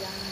Yeah.